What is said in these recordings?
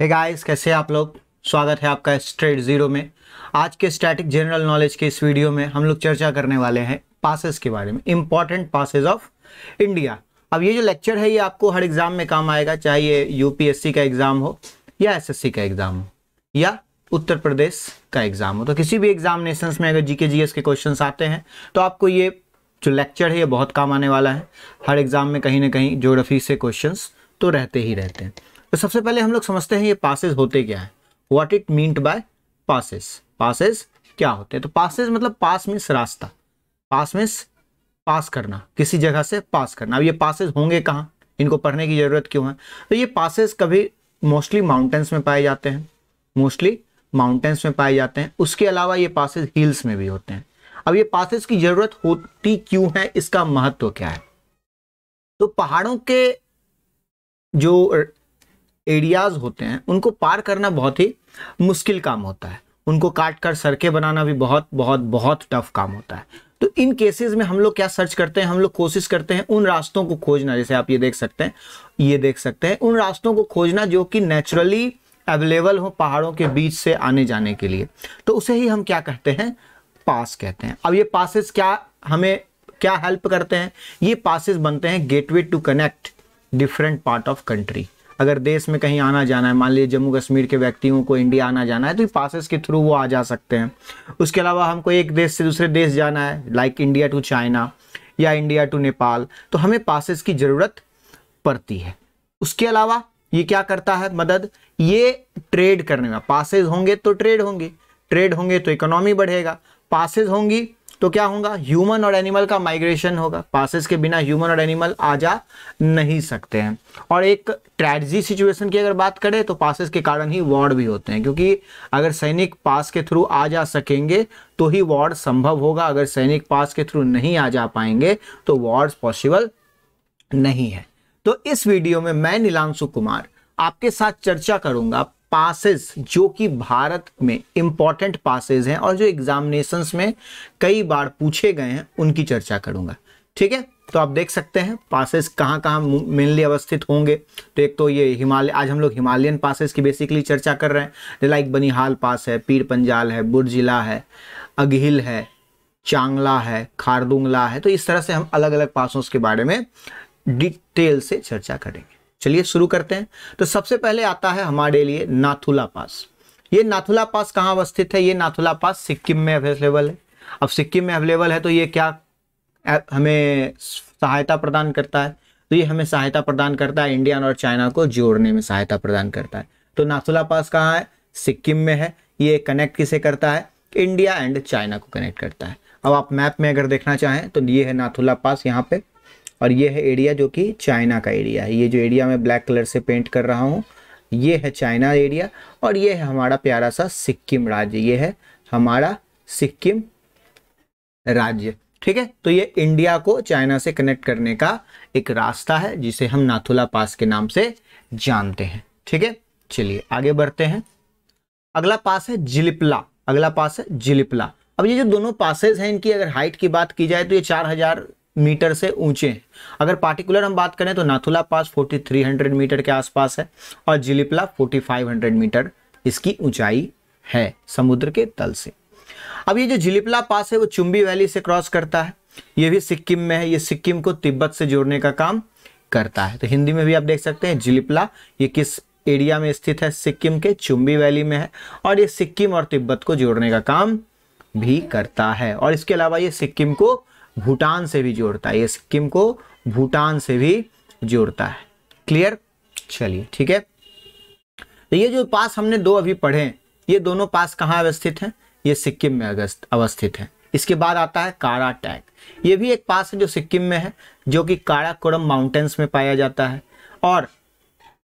Hey guys कैसे आप लोग? स्वागत है आपका स्ट्रेट ज़ीरो में। आज के स्टैटिक जनरल नॉलेज के इस वीडियो में हम लोग चर्चा करने वाले हैं पासेस के बारे में इंपॉर्टेंट पासेस ऑफ़ इंडिया अब ये जो लेक्चर है, ये आपको हर एग्ज़ाम में काम आएगा, चाहे ये यूपीएससी का एग्ज़ाम हो, या एसएससी का एग्ज़ाम हो, या उत्तर प्रदेश का एग्ज़ाम हो। तो किसी भी एग्जामिनेशन में अगर जीके जीएस के क्वेश्चन आते हैं तो आपको ये जो लेक्चर है, ये बहुत काम आने वाला है। हर एग्ज़ाम में कहीं ना कहीं ज्योग्राफी से क्वेश्चंस तो रहते ही रहते हैं। तो सबसे पहले हम लोग समझते हैं ये पासेस होते क्या है। What it meant by passes passes क्या होते हैं? तो पासेस मतलब पास मीन्स रास्ता। पास मीन्स पास करना। किसी जगह से पास करना। अब ये पासेस होंगे कहाँ? इनको पढ़ने की ज़रूरत क्यों है? तो ये पासेस कभी मोस्टली माउंटेन्स में पाए जाते हैं। मोस्टली माउंटेन्स में पाए जाते हैं। उसके अलावा ये पासेस हिल्स में भी होते हैं। अब ये पासेस की ज़रूरत होती क्यों है? इसका महत्व क्या है? तो पहाड़ों के जो एरियाज़ होते हैं, उनको पार करना बहुत ही मुश्किल काम होता है। उनको काट कर सड़कें बनाना भी बहुत बहुत बहुत टफ काम होता है। तो इन केसेस में हम लोग क्या सर्च करते हैं? हम लोग कोशिश करते हैं उन रास्तों को खोजना। जैसे आप ये देख सकते हैं, ये देख सकते हैं, उन रास्तों को खोजना जो कि नेचुरली अवेलेबल हो पहाड़ों के बीच से आने जाने के लिए। तो उसे ही हम क्या कहते हैं? पास कहते हैं। अब ये पासेस क्या हमें, क्या हेल्प करते हैं? ये पासेस बनते हैं gateway to connect different part of country अगर देश में कहीं आना जाना है, मान लीजिए जम्मू कश्मीर के व्यक्तियों को इंडिया आना जाना है तो पासेस के थ्रू वो आ जा सकते हैं। उसके अलावा हमको एक देश से दूसरे देश जाना है लाइक इंडिया टू चाइना या इंडिया टू नेपाल तो हमें पासेस की ज़रूरत पड़ती है। उसके अलावा ये क्या करता है मदद? ये ट्रेड करने में पासेज होंगे तो ट्रेड होंगे ट्रेड होंगे तो इकोनॉमी बढ़ेगा पासेज होंगी तो क्या होगा? ह्यूमन और एनिमल का माइग्रेशन होगा। पासेस के बिना ह्यूमन और एनिमल आ जा नहीं सकते हैं। और एक ट्रेजिक सिचुएशन की अगर बात करें तो पासेस के कारण ही वॉर भी होते हैं। क्योंकि अगर सैनिक पास के थ्रू आ जा सकेंगे तो ही वॉर संभव होगा। अगर सैनिक पास के थ्रू नहीं आ जा पाएँगे तो वॉर पॉसिबल नहीं है। तो इस वीडियो में मैं नीलांशु कुमार आपके साथ चर्चा करूँगा। पासेस जो कि भारत में इंपॉर्टेंट पासेस हैं और जो एग्जामिनेशंस में कई बार पूछे गए हैं, उनकी चर्चा करूँगा। ठीक है? तो आप देख सकते हैं पासेस कहाँ कहाँ मेनली अवस्थित होंगे। तो एक तो ये हिमालय, आज हम लोग हिमालयन पासेस की बेसिकली चर्चा कर रहे हैं। लाइक बनिहाल पास है, पीर पंजाल है, बुर्जिला है, अगहिल है, चांगला है, खारदुंगला है। तो इस तरह से हम अलग अलग पासों के बारे में डिटेल से चर्चा करेंगे। चलिए शुरू करते हैं। तो सबसे पहले आता है हमारे लिए नाथुला पास। ये नाथुला पास कहाँ अवस्थित है? ये नाथुला पास सिक्किम में अवेलेबल है। अब सिक्किम में अवेलेबल है तो ये क्या हमें सहायता प्रदान करता है? तो ये हमें सहायता प्रदान करता है इंडिया और चाइना को जोड़ने में सहायता प्रदान करता है। तो नाथुला पास कहाँ है? सिक्किम में है। ये कनेक्ट किसे करता है? इंडिया एंड चाइना को कनेक्ट करता है। अब आप मैप में अगर देखना चाहें तो ये है नाथुला पास यहाँ पे। और ये है एरिया जो कि चाइना का एरिया है। ये जो एरिया मैं ब्लैक कलर से पेंट कर रहा हूँ, ये है चाइना एरिया और ये है हमारा प्यारा सा सिक्किम राज्य। ये है हमारा सिक्किम राज्य। ठीक है? तो ये इंडिया को चाइना से कनेक्ट करने का एक रास्ता है, जिसे हम नाथुला पास के नाम से जानते हैं। ठीक है? चलिए आगे बढ़ते हैं। अगला पास है जिलिपला अगला पास है जिलिपला अब ये जो दोनों पासेज हैं, इनकी अगर हाइट की बात की जाए तो ये चार हज़ार मीटर से ऊँचे। हैं अगर पार्टिकुलर हम बात करें तो नाथुला पास 4300 मीटर के आसपास है और जिलिपला 4500 मीटर इसकी ऊंचाई है समुद्र के तल से। अब ये जो जिलिपला पास है वो चुंबी वैली से क्रॉस करता है। ये भी सिक्किम में है, ये सिक्किम को तिब्बत से जोड़ने का काम करता है। तो हिंदी में भी आप देख सकते हैं जिलिपला ये किस एरिया में स्थित है? सिक्किम के चुंबी वैली में है और ये सिक्किम और तिब्बत को जोड़ने का काम भी करता है। और इसके अलावा ये सिक्किम को भूटान से भी जोड़ता है। ये सिक्किम को भूटान से भी जोड़ता है। क्लियर चलिए, ठीक है। तो ये जो पास हमने दो अभी पढ़े ये दोनों पास कहाँ अवस्थित हैं? ये सिक्किम में अगस्त, अवस्थित है। इसके बाद आता है कारा टैग ये भी एक पास है जो सिक्किम में है, जो कि काराकोरम माउंटेन्स में पाया जाता है। और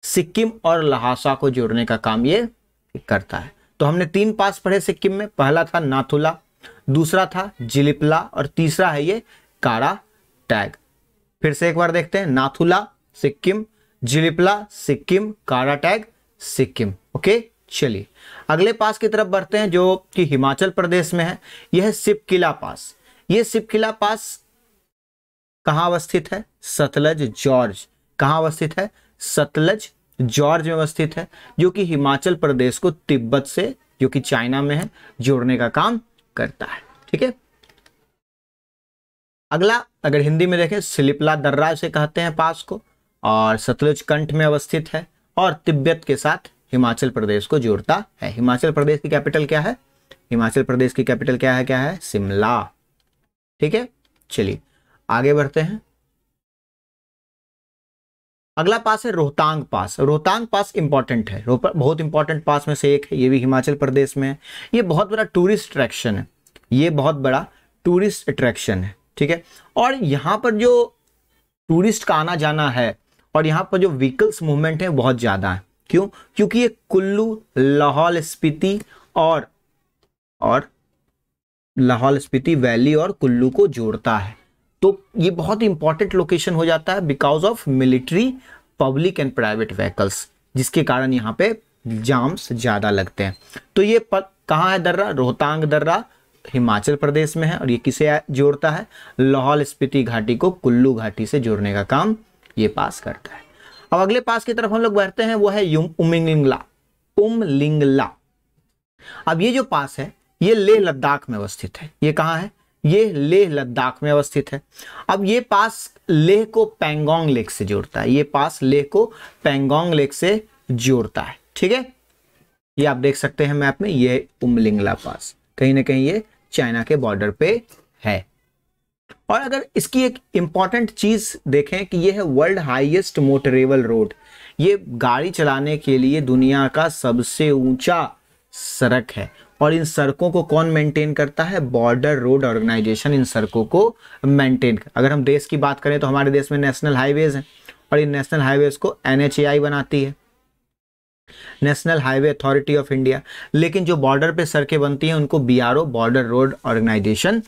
सिक्किम और लहासा को जोड़ने का काम ये करता है। तो हमने तीन पास पढ़े सिक्किम में। पहला था नाथुला दूसरा था जिलिपला और तीसरा है ये कारा टैग। फिर से एक बार देखते हैं, नाथुला, सिक्किम, जिलिपला, सिक्किम कारा टैग, सिक्किम। ओके, चलिए। अगले पास की तरफ़ बढ़ते हैं जो कि हिमाचल प्रदेश में है, यह है सिपकिला पास। ये सिपकिला पास कहाँ अवस्थित है? सतलज जॉर्ज। कहाँ अवस्थित है? सतलज जॉर्ज में अवस्थित है, जो कि हिमाचल प्रदेश को तिब्बत से, जो कि चाइना में है, जोड़ने का काम करता है, ठीक है? अगला, अगर हिंदी में देखें, सिलिपला दर्रा से कहते हैं पास को, और सतलुज कंठ में अवस्थित है, और तिब्बत के साथ हिमाचल प्रदेश को जोड़ता है। हिमाचल प्रदेश की कैपिटल क्या है? हिमाचल प्रदेश की कैपिटल क्या है? क्या है? शिमला। ठीक है? चलिए, आगे बढ़ते हैं। अगला पास है Rohtang pass. Rohtang pass important है। बहुत इंपॉर्टेंट पास में से एक है, ये भी हिमाचल प्रदेश में। है ये बहुत बड़ा टूरिस्ट अट्रैक्शन है। ये बहुत बड़ा टूरिस्ट अट्रैक्शन है, ठीक है? और यहाँ पर जो टूरिस्ट का आना जाना है, और यहाँ पर जो व्हीकल्स मूवमेंट है, बहुत ज़्यादा है। क्यों? क्योंकि ये कुल्लू, लाहौल स्पीति और और लाहौल स्पीति वैली और कुल्लू को जोड़ता है। तो ये बहुत इंपॉर्टेंट लोकेशन हो जाता है because of military public and private vehicles जिसके कारण यहाँ पे जाम्स ज़्यादा लगते हैं। तो ये कहाँ है दर्रा? रोहतांग दर्रा, हिमाचल प्रदेश में है और ये किसे जोड़ता है? लाहौल स्पीति घाटी को कुल्लू घाटी से जोड़ने का काम ये पास करता है। अब अगले पास की तरफ़ हम लोग बढ़ते हैं, वो है उमिंगला, उमलिंगला। अब ये जो पास है, ये लेह लद्दाख में अवस्थित है। ये कहाँ है? ये लेह लद्दाख में अवस्थित है। अब ये पास लेह को पेंगोंग लेक से जोड़ता है। ये पास लेह को पेंगोंग लेक से जोड़ता है। ठीक है? ये आप देख सकते हैं मैप में, ये उमलिंगला पास। कहीं ना कहीं ये चाइना के बॉर्डर पे है। और अगर इसकी एक इंपॉर्टेंट चीज़ देखें कि ये है वर्ल्ड हाईएस्ट मोटरेबल रोड। ये गाड़ी चलाने के लिए दुनिया का सबसे ऊँचा सड़क है। और इन सड़कों को कौन मेंटेन करता है? बॉर्डर रोड ऑर्गेनाइजेशन इन सड़कों को मेंटेन अगर हम देश की बात करें तो हमारे देश में नेशनल हाईवेज हैं और इन नेशनल हाईवेज को एन बनाती है। National highway authority of India लेकिन जो बॉर्डर पे सड़कें बनती हैं, उनको बीआरओ बॉर्डर रोड ऑर्गेनाइजेशन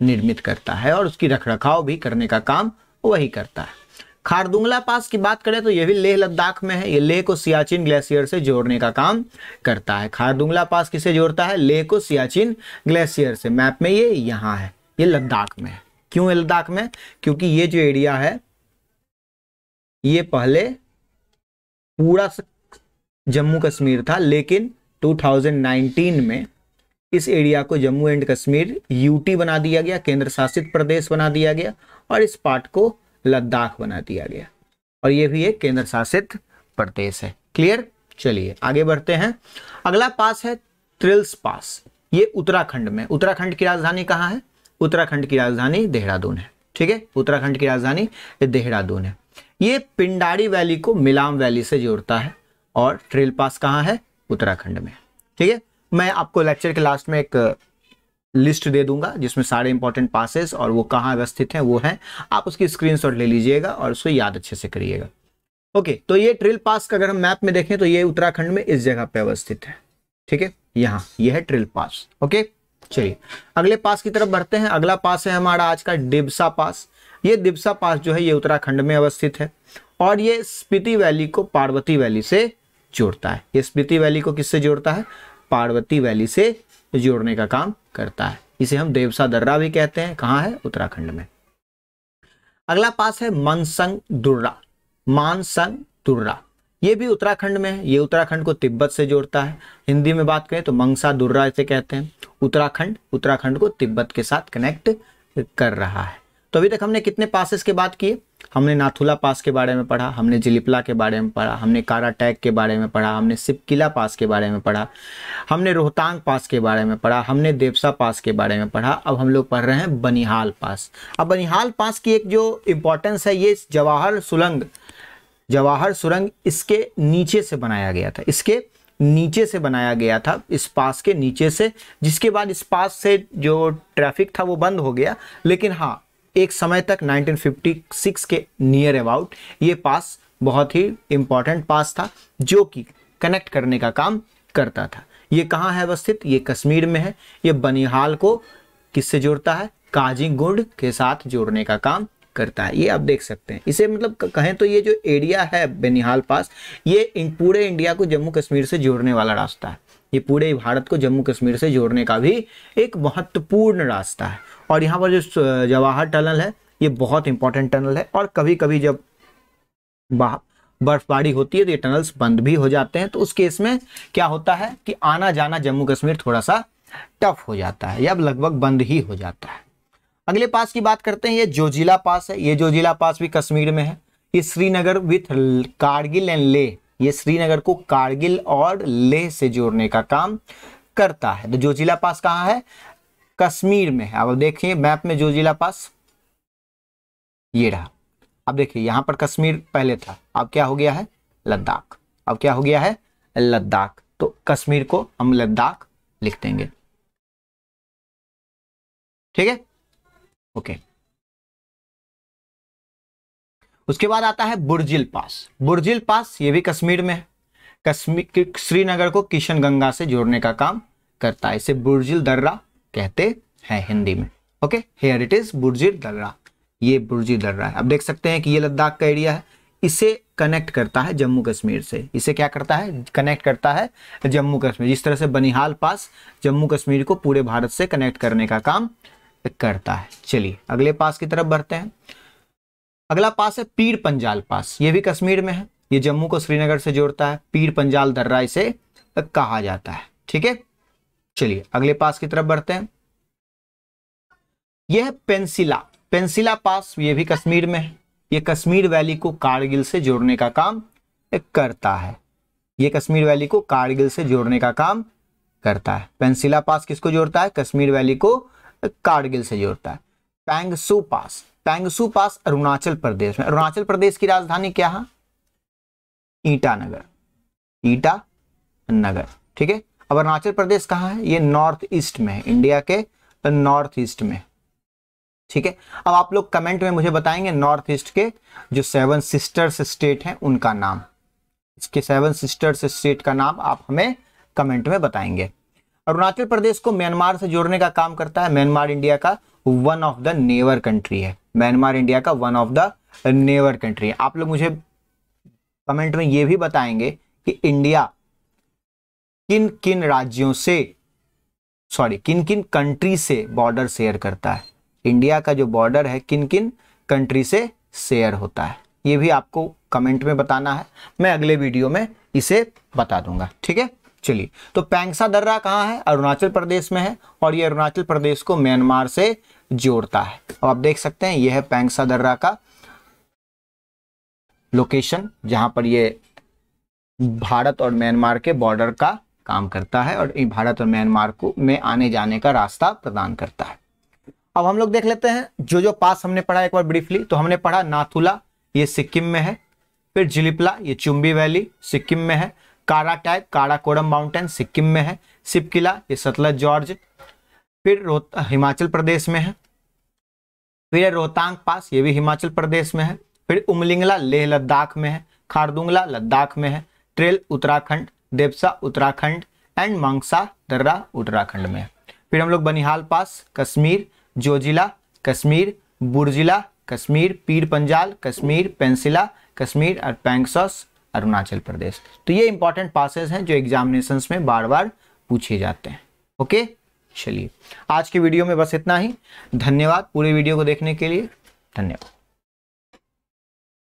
निर्मित करता है और उसकी रखरखाव भी करने का काम वही करता है। खारदुंगला पास की बात करें तो यह भी लेह लद्दाख में है। ये लेह को सियाचिन ग्लेशियर से जोड़ने का काम करता है। खारदुंगला पास किसे जोड़ता है? लेह को सियाचिन ग्लेशियर से। मैप में ये यहाँ है। ये लद्दाख में है। क्यों है लद्दाख में? क्योंकि ये जो एरिया है, ये पहले पूरा जम्मू कश्मीर था, लेकिन 2019 में इस एरिया को जम्मू एंड कश्मीर यूटी बना दिया गया केंद्र शासित प्रदेश बना दिया गया और इस पार्ट को लद्दाख बना दिया गया। और ये भी एक केंद्र शासित प्रदेश है। क्लियर चलिए, आगे बढ़ते हैं। अगला पास है त्रिल्स पास ये उत्तराखंड में। उत्तराखंड की राजधानी कहाँ है? उत्तराखंड की राजधानी देहरादून है। ठीक है? उत्तराखंड की राजधानी देहरादून है। ये पिंडारी वैली को मिलाम वैली से जोड़ता है और ट्रेल पास कहाँ है? उत्तराखंड में। ठीक है? मैं आपको लेक्चर के लास्ट में एक लिस्ट दे दूँगा, जिसमें सारे इंपॉर्टेंट पासेस और वो कहाँ अवस्थित हैं, वो हैं। आप उसकी स्क्रीनशॉट ले लीजिएगा और उसको याद अच्छे से करिएगा। ओके तो ये ट्रिल पास का अगर हम मैप में देखें तो ये उत्तराखंड में इस जगह पे अवस्थित है। ठीक है? यहाँ ये है ट्रिल पास ओके चलिए, अगले पास की तरफ़ बढ़ते हैं। अगला पास है हमारा आज का डिब्सा पास ये दिब्सा पास जो है, ये उत्तराखंड में अवस्थित है और ये स्पीति वैली को पार्वती वैली से जोड़ता है। ये स्पीति वैली को किससे जोड़ता है? पार्वती वैली से जोड़ने का काम करता है। इसे हम देवसा दर्रा भी कहते हैं। कहाँ है? उत्तराखंड में। अगला पास है मनसंग दुर्रा। मानसंग दुर्रा। ये भी उत्तराखंड में है। ये उत्तराखंड को तिब्बत से जोड़ता है। हिंदी में बात करें तो मंगसा दुर्रा इसे कहते हैं। उत्तराखंड उत्तराखंड को तिब्बत के साथ कनेक्ट कर रहा है। तो अभी तक हमने कितने पासेस के बात किए? हमने नाथुला पास के बारे में पढ़ा, हमने जिलिपला के बारे में पढ़ा, हमने कारा टैग के बारे में पढ़ा, हमने सिपकिला पास के बारे में पढ़ा, हमने रोहतांग पास के बारे में पढ़ा, हमने देवसा पास के बारे में पढ़ा। अब हम लोग पढ़ रहे हैं बनिहाल पास अब बनिहाल पास की एक जो इम्पोर्टेंस है, ये जवाहर सुरंग जवाहर सुरंग इसके नीचे से बनाया गया था। इसके नीचे से बनाया गया था, इस पास के नीचे से, जिसके बाद इस पास से जो ट्रैफ़िक था वो बंद हो गया। लेकिन हाँ एक समय तक 1956 के नियर अबाउट ये पास बहुत ही इंपॉर्टेंट पास था, जो कि कनेक्ट करने का काम करता था। ये कहाँ है अवस्थित? ये कश्मीर में है। ये बनिहाल को किससे जोड़ता है? काजीगुंड के साथ जोड़ने का काम करता है। ये आप देख सकते हैं। इसे मतलब कहें तो ये जो एरिया है बनिहाल पास, ये इन पूरे इंडिया को जम्मू कश्मीर से जोड़ने वाला रास्ता है। ये पूरे भारत को जम्मू कश्मीर से जोड़ने का भी एक महत्वपूर्ण रास्ता है। और यहाँ पर जो जवाहर टनल है, ये बहुत इंपॉर्टेंट टनल है। और कभी कभी जब बर्फबारी होती है तो ये टनल्स बंद भी हो जाते हैं। तो उस केस में क्या होता है कि आना जाना जम्मू कश्मीर थोड़ा सा टफ हो जाता है या लगभग बंद ही हो जाता है। अगले पास की बात करते हैं। ये जोजिला पास है। ये जोजिला पास भी कश्मीर में है। ये श्रीनगर विथ कारगिल एंड ले ये श्रीनगर को कारगिल और लेह से जोड़ने का काम करता है। तो जोजिला पास कहाँ है? कश्मीर में है। अब देखिए, मैप में जोजिला पास ये रहा। अब देखिए, यहाँ पर कश्मीर पहले था। अब क्या हो गया है? लद्दाख। अब क्या हो गया है? लद्दाख। तो कश्मीर को हम लद्दाख लिख देंगे। ठीक है? ओके। उसके बाद आता है बुर्जिल पास। बुर्जिल पास, ये भी कश्मीर में है। कश्मीर श्रीनगर को किशन गंगा से जोड़ने का काम करता है। इसे बुर्जिल दर्रा कहते हैं हिंदी में। Okay here it is Burzil दर्रा। ये बुर्जिल दर्रा है। अब देख सकते हैं कि ये लद्दाख का एरिया है। इसे कनेक्ट करता है जम्मू कश्मीर से। इसे क्या करता है? कनेक्ट करता है जम्मू कश्मीर। जिस तरह से बनिहाल पास जम्मू कश्मीर को पूरे भारत से कनेक्ट करने का काम करता है। चलिए, अगले पास की तरफ़ बढ़ते हैं। अगला पास है पीर पंजाल पास। ये भी कश्मीर में है। ये जम्मू को श्रीनगर से जोड़ता है। पीर पंजाल दर्रा इसे कहा जाता है। ठीक है? चलिए, अगले पास की तरफ़ बढ़ते हैं। यह है पेंसिला। पेंसिला पास ये भी कश्मीर में है। ये कश्मीर वैली को कारगिल से जोड़ने का काम करता है। ये कश्मीर वैली को कारगिल से जोड़ने का काम करता है। पेंसिला पास किसको जोड़ता है? कश्मीर वैली को कारगिल से जोड़ता है। पैंगसू पास। पैंगसू पास अरुणाचल प्रदेश में। अरुणाचल प्रदेश की राजधानी क्या है? ईटानगर। ईटा नगर ठीक है? अब अरुणाचल प्रदेश कहाँ है? ये नॉर्थ ईस्ट में है। इंडिया के नॉर्थ ईस्ट में। ठीक है? अब आप लोग कमेंट में मुझे बताएँगे नॉर्थ ईस्ट के जो सेवन सिस्टर्स स्टेट हैं, उनका नाम। इसके सेवन सिस्टर्स स्टेट का नाम आप हमें कमेंट में बताएँगे। अरुणाचल प्रदेश को म्यांमार से जोड़ने का काम करता है। म्यांमार इंडिया का one of the neighbour country है। म्यांमार इंडिया का one of the neighbour country है। आप लोग मुझे कमेंट में ये भी बताएँगे कि इंडिया किन किन राज्यों से सॉरी किन किन कंट्री से बॉर्डर शेयर करता है। इंडिया का जो बॉर्डर है, किन किन कंट्री से शेयर होता है। ये भी आपको कमेंट में बताना है। मैं अगले वीडियो में इसे बता दूँगा। ठीक है? चलिए तो पैंगसा दर्रा कहाँ है? अरुणाचल प्रदेश में है और ये अरुणाचल प्रदेश को म्यांमार से जोड़ता है। अब आप देख सकते हैं, यह है पैंगसा दर्रा का लोकेशन जहाँ पर ये भारत और म्यांमार के बॉर्डर का काम करता है और भारत और म्यांमार को, में आने जाने का रास्ता प्रदान करता है। अब हम लोग देख लेते हैं, जो जो पास हमने पढ़ा एक बार ब्रीफली तो हमने पढ़ा नाथुला, ये सिक्किम में है, फिर जिलिपला, ये चुम्बी वैली, सिक्किम में है कारा टाइप काराकोरम माउंटेन सिक्किम में है, सिपकिला, ये सतलज जॉर्ज, फिर हिमाचल प्रदेश में है, फिर रोहतांग पास, ये भी हिमाचल प्रदेश में है, फिर उमलिंगला, लेह लद्दाख में है, खारदुंगला, लद्दाख में है, ट्रेल, उत्तराखंड, देवसा, उत्तराखंड, एंड मांगसा, दर्रा, उत्तराखंड में है। फिर हम लोग बनिहाल पास, कश्मीर, जोजिला, कश्मीर, बुर्जिला, कश्मीर, पीर पंजाल, कश्मीर, पेंसिला, कश्मीर, और पैंगसस अरुणाचल प्रदेश। तो ये इंपॉर्टेंट पासेस हैं जो एग्जामिनेशन में बार बार पूछे जाते हैं। ओके चलिए। आज के वीडियो में बस इतना ही। धन्यवाद पूरे वीडियो को देखने के लिए। धन्यवाद।